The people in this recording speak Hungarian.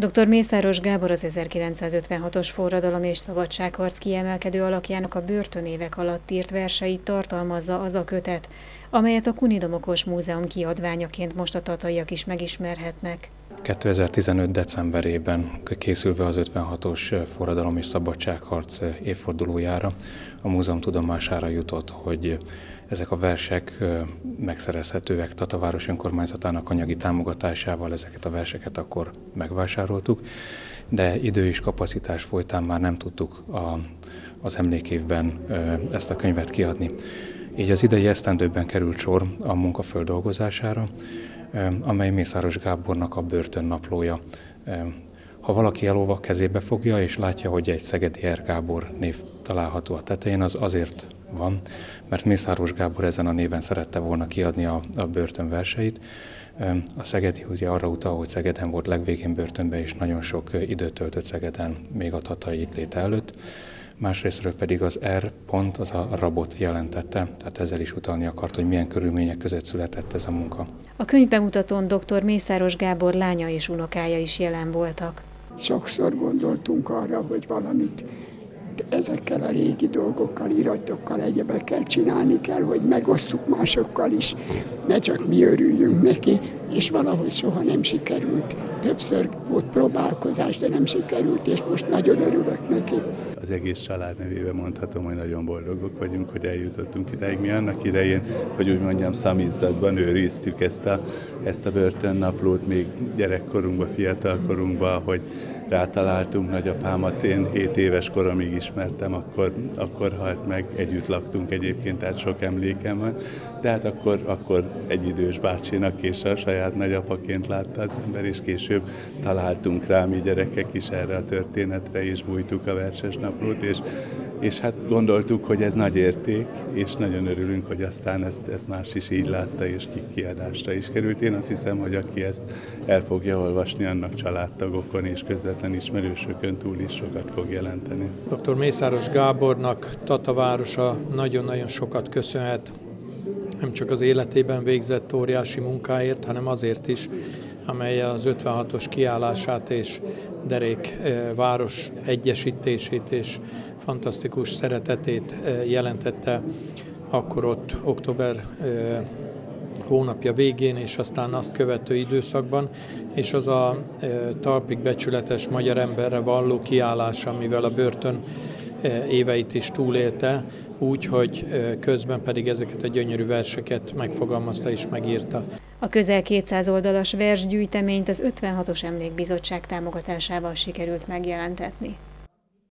Dr. Mészáros Gábor az 1956-os forradalom és szabadságharc kiemelkedő alakjának a börtönévek alatt írt verseit tartalmazza az a kötet, amelyet a Kunidomokos Múzeum kiadványaként most a tataiak is megismerhetnek. 2015. decemberében készülve az 56-os forradalom és szabadságharc évfordulójára a múzeum tudomására jutott, hogy ezek a versek megszerezhetőek Tataváros önkormányzatának anyagi támogatásával, ezeket a verseket akkor megvásároltuk, de idő és kapacitás folytán már nem tudtuk a, az emlékévben ezt a könyvet kiadni. Így az idei esztendőben került sor a munka földolgozására, amely Mészáros Gábornak a börtönnaplója. Ha valaki elolva kezébe fogja, és látja, hogy egy Szegedi R. Gábor név található a tetején, az azért van, mert Mészáros Gábor ezen a néven szerette volna kiadni a, a börtön verseit. A Szegedi ugye arra utal, hogy Szegeden volt legvégén börtönbe, és nagyon sok időt töltött Szegeden még a tatai léte előtt másrésztről pedig az R pont az a rabot jelentette, tehát ezzel is utalni akart, hogy milyen körülmények között született ez a munka. A könyvbemutatón dr. Mészáros Gábor lánya és unokája is jelen voltak. Sokszor gondoltunk arra, hogy valamit ezekkel a régi dolgokkal, iratokkal, egyebekkel csinálni kell, hogy megosztuk másokkal is, ne csak mi örüljünk neki, és valahogy soha nem sikerült. Többször volt próbálkozás, de nem sikerült, és most nagyon örülök neki. Az egész család nevében mondhatom, hogy nagyon boldogok vagyunk, hogy eljutottunk ideig. Mi annak idején, hogy úgy mondjam, szamizdatban őriztük ezt a, ezt a börtönnaplót még gyerekkorunkban, fiatalkorunkban, hogy rátaláltunk nagyapámat, én 7 éves koromig ismertem, akkor, akkor halt meg, együtt laktunk egyébként, tehát sok emlékem van, de hát akkor, akkor egy idős bácsinak és a saját nagyapaként látta az ember, és később találtunk rá mi gyerekek is erre a történetre, és bújtuk a verses naplót, és, és hát gondoltuk, hogy ez nagy érték, és nagyon örülünk, hogy aztán ezt, ezt más is így látta, és ki kiadásra is került. Én azt hiszem, hogy aki ezt el fogja olvasni, annak családtagokon és közvetlen ismerősökön túl is sokat fog jelenteni. Dr. Mészáros Gábornak Tata városa nagyon-nagyon sokat köszönhet nem csak az életében végzett óriási munkáért, hanem azért is, amely az 56-os kiállását és Derék eh, város egyesítését és fantasztikus szeretetét eh, jelentette akkor ott október eh, hónapja végén, és aztán azt követő időszakban, és az a talpig becsületes magyar emberre valló kiállás, amivel a börtön éveit is túlélte, úgy, hogy közben pedig ezeket a gyönyörű verseket megfogalmazta és megírta. A közel 200 oldalas versgyűjteményt az 56-os Emlékbizottság támogatásával sikerült megjelentetni.